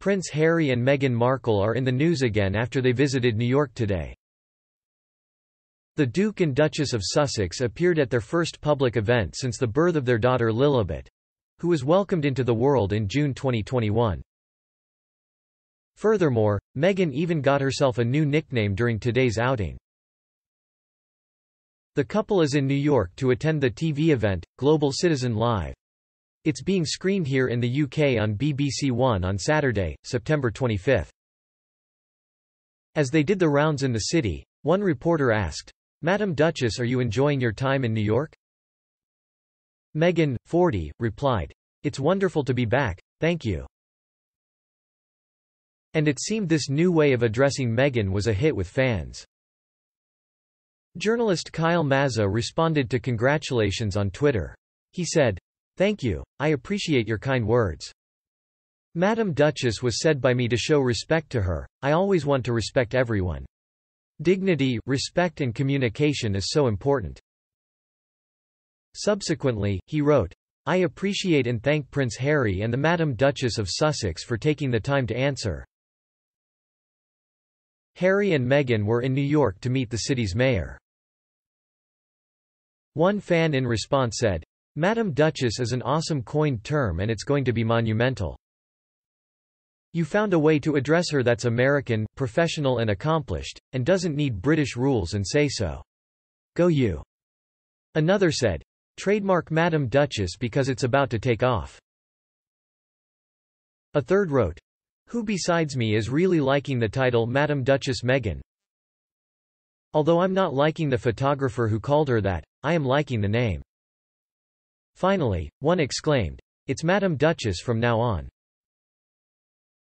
Prince Harry and Meghan Markle are in the news again after they visited New York today. The Duke and Duchess of Sussex appeared at their first public event since the birth of their daughter Lilibet, who was welcomed into the world in June 2021. Furthermore, Meghan even got herself a new nickname during today's outing. The couple is in New York to attend the TV event, Global Citizen Live. It's being screened here in the UK on BBC One on Saturday, September 25. As they did the rounds in the city, one reporter asked, Madam Duchess are you enjoying your time in New York? Meghan, 40, replied, It's wonderful to be back, thank you. And it seemed this new way of addressing Meghan was a hit with fans. Journalist Kyle Mazza responded to congratulations on Twitter. He said, Thank you, I appreciate your kind words. Madam Duchess was said by me to show respect to her, I always want to respect everyone. Dignity, respect and communication is so important. Subsequently, he wrote, I appreciate and thank Prince Harry and the Madam Duchess of Sussex for taking the time to answer. Harry and Meghan were in New York to meet the city's mayor. One fan in response said, Madam Duchess is an awesome coined term and it's going to be monumental. You found a way to address her that's American, professional and accomplished, and doesn't need British rules and say so. Go you. Another said, trademark Madam Duchess because it's about to take off. A third wrote, who besides me is really liking the title Madam Duchess Meghan? Although I'm not liking the photographer who called her that, I am liking the name. Finally, one exclaimed, It's Madam Duchess from now on.